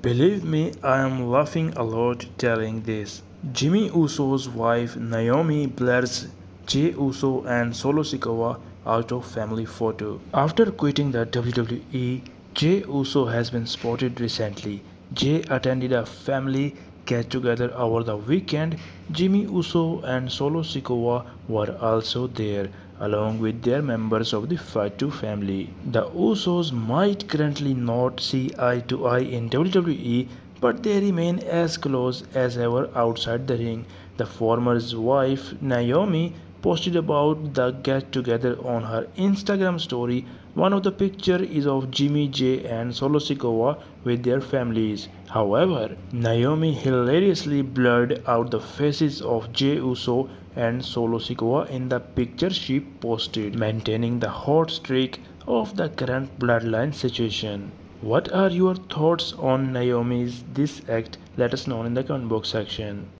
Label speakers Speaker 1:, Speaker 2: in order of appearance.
Speaker 1: Believe me, I am laughing a lot telling this. Jimmy Uso's wife Naomi blurs Jey Uso and Solo Sikoa out of family photo. After quitting the WWE, Jey Uso has been spotted recently. Jey attended a family get together over the weekend. Jimmy Uso and Solo Sikoa were also there along with their members of the Fatu family. The Usos might currently not see eye to eye in WWE, but they remain as close as ever outside the ring. The former's wife, Naomi, posted about the get together on her Instagram story. One of the picture is of Jimmy Jey and Solo Sikoa with their families. However, Naomi hilariously blurred out the faces of Jey Uso and Solo Sikoa in the picture she posted, maintaining the hot streak of the current bloodline situation. What are your thoughts on Naomi's this act? Let us know in the comment box section.